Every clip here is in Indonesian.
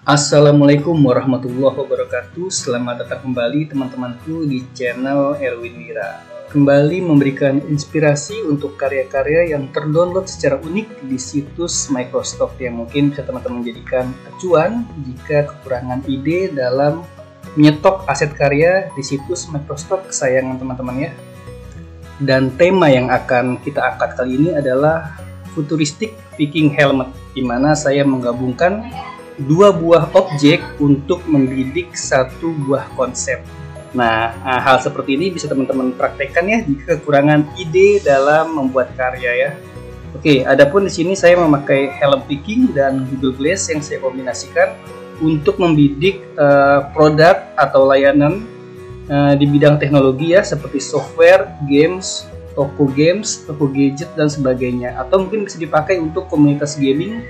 Assalamualaikum warahmatullahi wabarakatuh. Selamat datang kembali teman-temanku di channel Erwin Wira. Kembali memberikan inspirasi untuk karya-karya yang terdownload secara unik di situs Microsoft Yang mungkin bisa teman-teman jadikan acuan jika kekurangan ide dalam menyetok aset karya di situs Microsoft. Kesayangan teman-teman ya. Dan tema yang akan kita angkat kali ini adalah Futuristic Viking Helmet di mana saya menggabungkan dua buah objek untuk membidik satu buah konsep. Nah, ah, hal seperti ini bisa teman-teman praktekkan ya jika kekurangan ide dalam membuat karya ya. Oke, adapun di sini saya memakai helm picking dan Google Glass yang saya kombinasikan untuk membidik uh, produk atau layanan uh, di bidang teknologi ya seperti software, games, toko games, toko gadget dan sebagainya atau mungkin bisa dipakai untuk komunitas gaming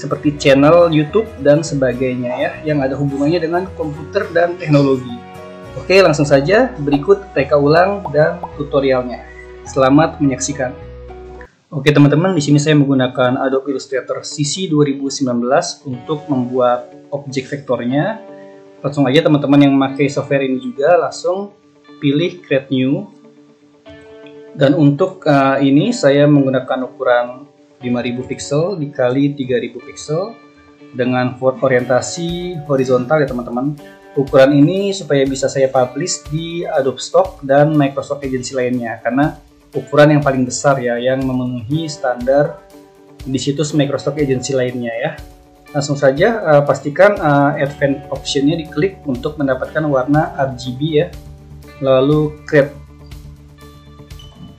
seperti channel YouTube dan sebagainya ya yang ada hubungannya dengan komputer dan teknologi. Oke, langsung saja berikut reka ulang dan tutorialnya. Selamat menyaksikan. Oke teman-teman, di sini saya menggunakan Adobe Illustrator CC 2019 untuk membuat objek vektornya. Langsung aja teman-teman yang memakai software ini juga langsung pilih Create New. Dan untuk uh, ini saya menggunakan ukuran 5000 pixel dikali 3000 pixel dengan orientasi horizontal ya teman-teman. Ukuran ini supaya bisa saya publish di Adobe Stock dan Microsoft Agency lainnya karena ukuran yang paling besar ya yang memenuhi standar di situs Microsoft Agency lainnya ya. Langsung saja uh, pastikan uh, advanced optionnya diklik untuk mendapatkan warna RGB ya. Lalu create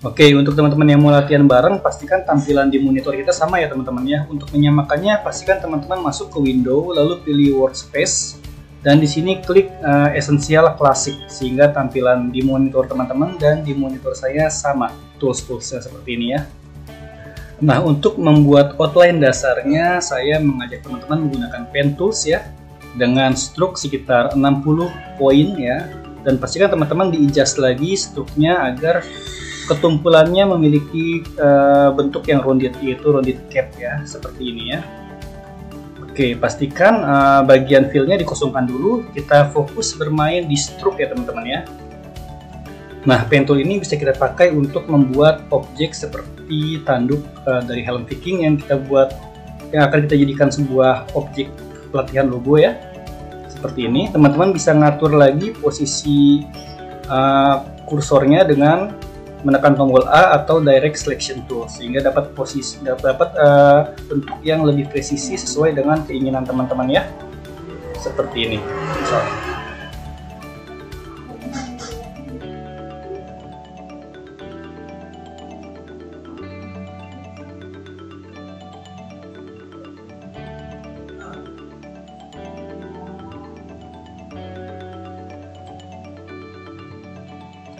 Oke, untuk teman-teman yang mau latihan bareng, pastikan tampilan di monitor kita sama ya teman-teman ya. Untuk menyamakannya, pastikan teman-teman masuk ke window, lalu pilih workspace, dan di sini klik uh, Essential Classic, sehingga tampilan di monitor teman-teman dan di monitor saya sama, tools-toolsnya seperti ini ya. Nah, untuk membuat outline dasarnya, saya mengajak teman-teman menggunakan pen tools ya, dengan stroke sekitar 60 poin ya, dan pastikan teman-teman di-adjust lagi struknya agar ketumpulannya memiliki uh, bentuk yang rounded yaitu rounded cap ya seperti ini ya. Oke pastikan uh, bagian fillnya dikosongkan dulu. Kita fokus bermain di stroke ya teman-teman ya. Nah pen tool ini bisa kita pakai untuk membuat objek seperti tanduk uh, dari helm viking yang kita buat yang akan kita jadikan sebuah objek pelatihan logo ya. Seperti ini. Teman-teman bisa ngatur lagi posisi uh, kursornya dengan menekan tombol A atau direct selection tool sehingga dapat posisi dapat uh, bentuk yang lebih presisi sesuai dengan keinginan teman-teman ya. Seperti ini. Misalnya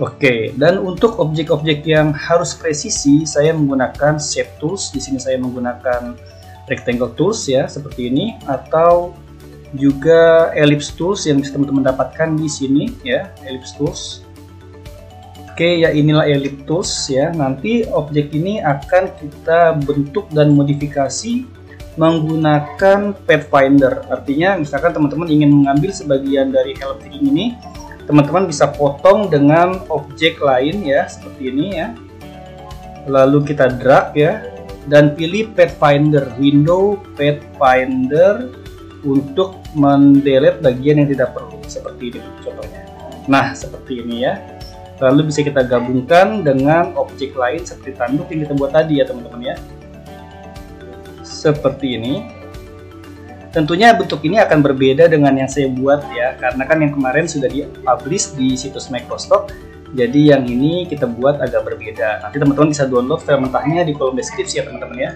Oke, dan untuk objek-objek yang harus presisi, saya menggunakan shape tools. Di sini saya menggunakan rectangle tools ya, seperti ini, atau juga ellipse tools yang bisa teman-teman dapatkan di sini ya, ellipse tools. Oke, ya inilah ellipse tools ya. Nanti objek ini akan kita bentuk dan modifikasi menggunakan Pathfinder. Artinya, misalkan teman-teman ingin mengambil sebagian dari helm ini teman-teman bisa potong dengan objek lain ya seperti ini ya. Lalu kita drag ya dan pilih Pathfinder window Pathfinder untuk mendelete bagian yang tidak perlu seperti ini contohnya. Nah seperti ini ya. Lalu bisa kita gabungkan dengan objek lain seperti tanduk yang kita buat tadi ya teman-teman ya. Seperti ini Tentunya bentuk ini akan berbeda dengan yang saya buat ya, karena kan yang kemarin sudah di-publish di situs Microsoft, jadi yang ini kita buat agak berbeda. Nanti teman-teman bisa download file mentahnya di kolom deskripsi ya teman-teman ya.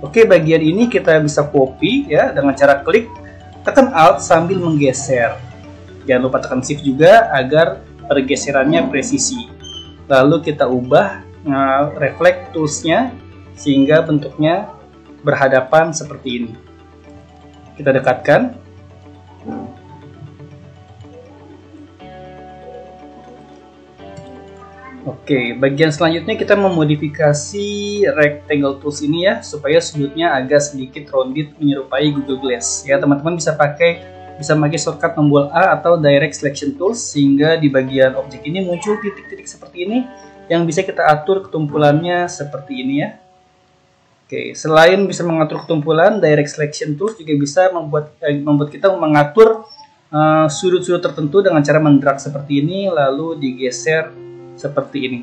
Oke, bagian ini kita bisa copy ya dengan cara klik tekan Alt sambil menggeser. Jangan lupa tekan Shift juga agar pergeserannya presisi. Lalu kita ubah uh, reflect toolsnya sehingga bentuknya berhadapan seperti ini kita dekatkan Oke, bagian selanjutnya kita memodifikasi rectangle tools ini ya supaya sudutnya agak sedikit rounded menyerupai Google Glass. Ya, teman-teman bisa pakai bisa pakai shortcut tombol A atau direct selection tools sehingga di bagian objek ini muncul titik-titik seperti ini yang bisa kita atur ketumpulannya seperti ini ya. Oke, selain bisa mengatur ketumpulan, direct selection tools juga bisa membuat eh, membuat kita mengatur eh, sudut-sudut uh, tertentu dengan cara mendrag seperti ini lalu digeser seperti ini.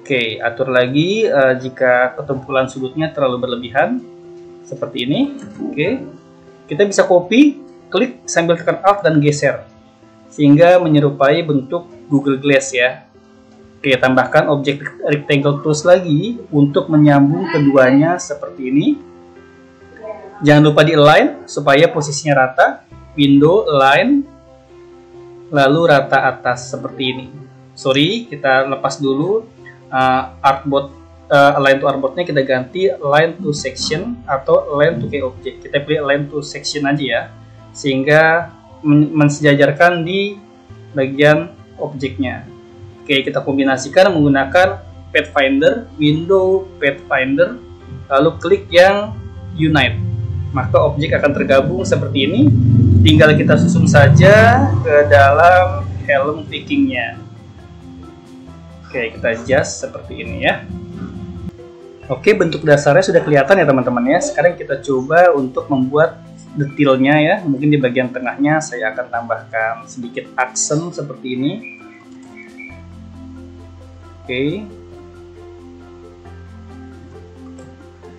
Oke, atur lagi uh, jika ketumpulan sudutnya terlalu berlebihan seperti ini. Oke. Kita bisa copy, klik sambil tekan Alt dan geser sehingga menyerupai bentuk Google Glass ya. Oke, tambahkan objek rectangle tools lagi untuk menyambung keduanya seperti ini. Jangan lupa di align supaya posisinya rata. Window align lalu rata atas seperti ini sorry kita lepas dulu uh, artboard uh, align to artboardnya kita ganti align to section atau align to key object kita pilih align to section aja ya sehingga men mensejajarkan di bagian objeknya oke kita kombinasikan menggunakan Pathfinder window Pathfinder lalu klik yang unite maka objek akan tergabung seperti ini tinggal kita susun saja ke dalam helm pickingnya Oke, kita adjust seperti ini ya. Oke, bentuk dasarnya sudah kelihatan ya teman-teman ya. Sekarang kita coba untuk membuat detailnya ya. Mungkin di bagian tengahnya saya akan tambahkan sedikit aksen seperti ini. Oke.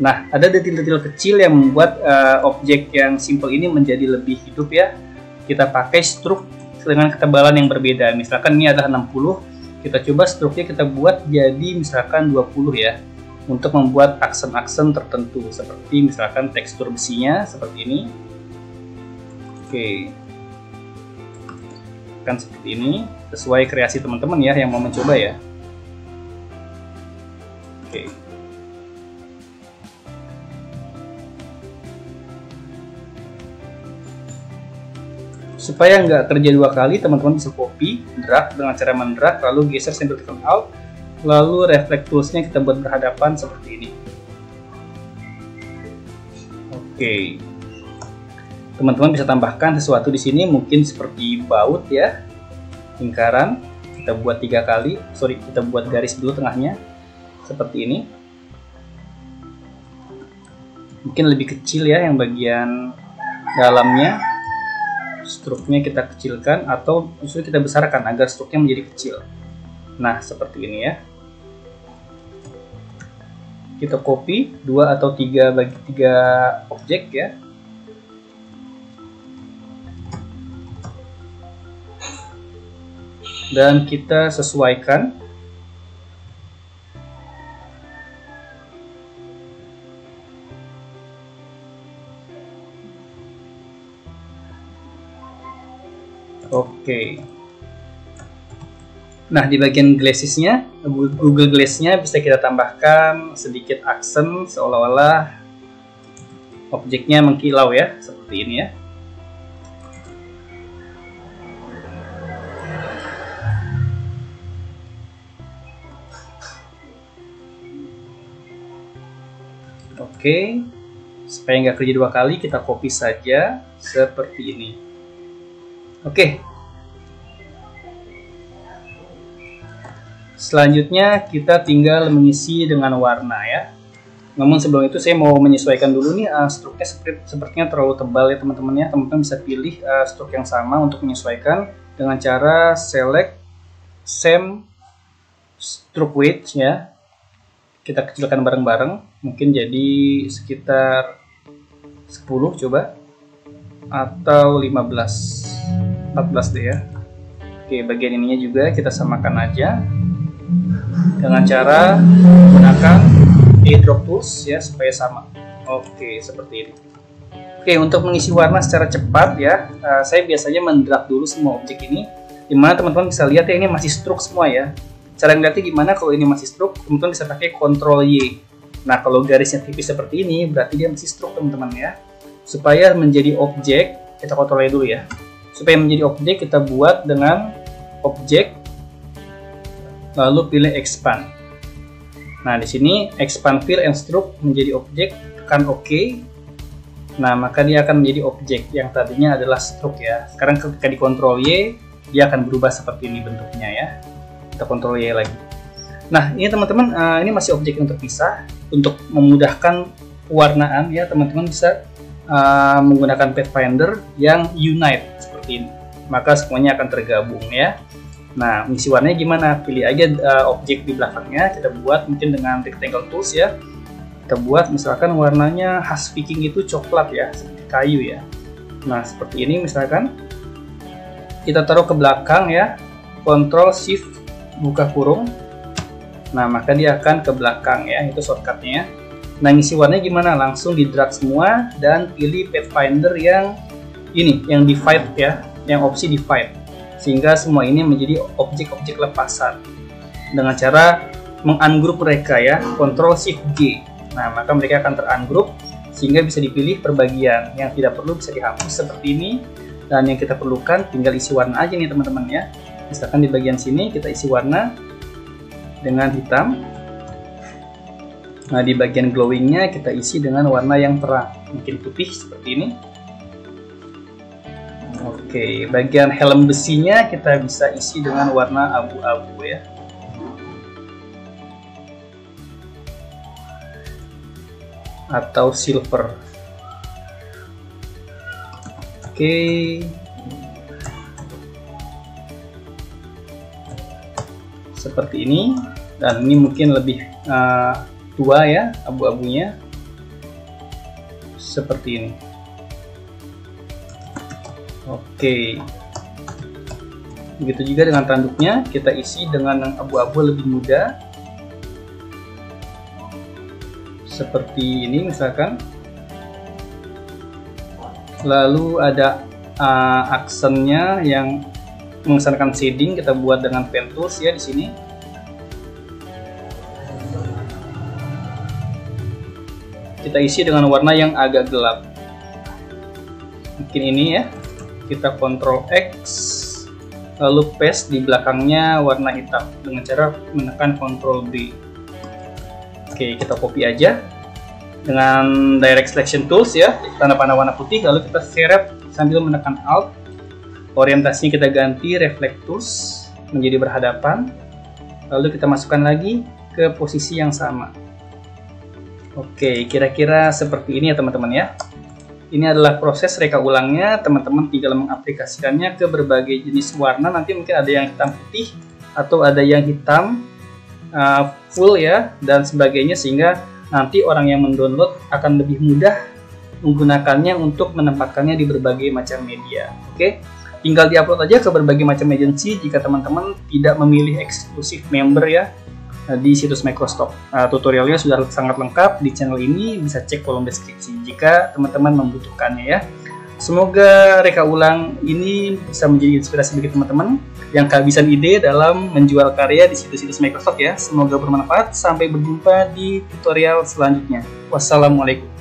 Nah, ada detail-detail kecil yang membuat uh, objek yang simple ini menjadi lebih hidup ya. Kita pakai struk dengan ketebalan yang berbeda. Misalkan ini adalah 60, kita coba struknya kita buat jadi misalkan 20 ya untuk membuat aksen-aksen tertentu seperti misalkan tekstur besinya seperti ini oke kan seperti ini sesuai kreasi teman-teman ya yang mau mencoba ya Supaya nggak kerja dua kali, teman-teman bisa copy, drag dengan cara mendrag, lalu geser sambil tekan Alt, lalu reflect toolsnya kita buat berhadapan seperti ini. Oke, teman-teman bisa tambahkan sesuatu di sini, mungkin seperti baut ya, lingkaran. Kita buat tiga kali, sorry, kita buat garis dulu tengahnya, seperti ini. Mungkin lebih kecil ya yang bagian dalamnya struknya kita kecilkan atau justru kita besarkan agar struknya menjadi kecil. Nah, seperti ini ya. Kita copy dua atau tiga bagi tiga objek ya. Dan kita sesuaikan Oke. Nah, di bagian glassesnya, Google Glass-nya bisa kita tambahkan sedikit aksen seolah-olah objeknya mengkilau ya, seperti ini ya. Oke, supaya nggak kerja dua kali, kita copy saja seperti ini. Oke. Selanjutnya kita tinggal mengisi dengan warna ya. Namun sebelum itu saya mau menyesuaikan dulu nih uh, struknya seperti, sepertinya terlalu tebal ya teman-teman ya. Teman-teman bisa pilih uh, struk yang sama untuk menyesuaikan dengan cara select same stroke weight ya. Kita kecilkan bareng-bareng, mungkin jadi sekitar 10 coba atau 15 14 deh ya. Oke bagian ininya juga kita samakan aja dengan cara menggunakan drop tools ya supaya sama. Oke seperti ini. Oke untuk mengisi warna secara cepat ya uh, saya biasanya mendrag dulu semua objek ini di mana teman-teman bisa lihat ya ini masih stroke semua ya. Cara ngeliatnya gimana? Kalau ini masih stroke teman-teman bisa pakai Ctrl Y. Nah kalau garisnya tipis seperti ini berarti dia masih stroke teman-teman ya. Supaya menjadi objek kita Y dulu ya supaya menjadi objek kita buat dengan objek lalu pilih expand. Nah, di sini expand fill and stroke menjadi objek, tekan OK. Nah, maka dia akan menjadi objek yang tadinya adalah stroke ya. Sekarang ketika dikontrol Y, dia akan berubah seperti ini bentuknya ya. Kita kontrol Y lagi. Nah, ini teman-teman, uh, ini masih objek yang terpisah. Untuk memudahkan pewarnaan ya, teman-teman bisa uh, menggunakan Pathfinder yang unite Maka semuanya akan tergabung ya. Nah, mengisi warnanya gimana? Pilih aja uh, objek di belakangnya, kita buat mungkin dengan rectangle tools ya. Kita buat misalkan warnanya khas Viking itu coklat ya, seperti kayu ya. Nah, seperti ini misalkan. Kita taruh ke belakang ya. Ctrl Shift buka kurung. Nah, maka dia akan ke belakang ya, itu shortcutnya ya. Nah, ngisi warnanya gimana? Langsung di drag semua dan pilih Pathfinder yang ini, yang divide ya, yang opsi divide. Sehingga semua ini menjadi objek-objek lepasan. Dengan cara mengungroup mereka ya. Ctrl Shift G. Nah maka mereka akan terungroup sehingga bisa dipilih perbagian. Yang tidak perlu bisa dihapus seperti ini. Dan yang kita perlukan tinggal isi warna aja nih teman-teman ya. Misalkan di bagian sini kita isi warna dengan hitam. Nah di bagian glowingnya kita isi dengan warna yang terang. Mungkin putih seperti ini Oke, bagian helm besinya kita bisa isi dengan warna abu-abu ya. Atau silver. Oke. Seperti ini dan ini mungkin lebih uh, tua ya abu-abunya. Seperti ini. Oke. Begitu juga dengan tanduknya, kita isi dengan yang abu-abu lebih muda. Seperti ini misalkan. Lalu ada uh, aksennya yang mengesankan shading kita buat dengan pen tools ya di sini. Kita isi dengan warna yang agak gelap. Mungkin ini ya kita Ctrl X lalu paste di belakangnya warna hitam dengan cara menekan Ctrl B. Oke kita copy aja dengan direct selection tools ya tanda panah warna putih lalu kita seret sambil menekan alt. Orientasinya kita ganti reflect tools menjadi berhadapan. Lalu kita masukkan lagi ke posisi yang sama. Oke kira-kira seperti ini ya teman-teman ya ini adalah proses reka ulangnya, teman-teman tinggal mengaplikasikannya ke berbagai jenis warna. Nanti mungkin ada yang hitam putih atau ada yang hitam uh, full ya dan sebagainya sehingga nanti orang yang mendownload akan lebih mudah menggunakannya untuk menempatkannya di berbagai macam media. Oke, tinggal diupload aja ke berbagai macam agency jika teman-teman tidak memilih eksklusif member ya di situs Microsoft. Uh, tutorialnya sudah sangat lengkap di channel ini, bisa cek kolom deskripsi jika teman-teman membutuhkannya ya. Semoga reka ulang ini bisa menjadi inspirasi bagi teman-teman yang kehabisan ide dalam menjual karya di situs-situs Microsoft ya. Semoga bermanfaat. Sampai berjumpa di tutorial selanjutnya. Wassalamualaikum.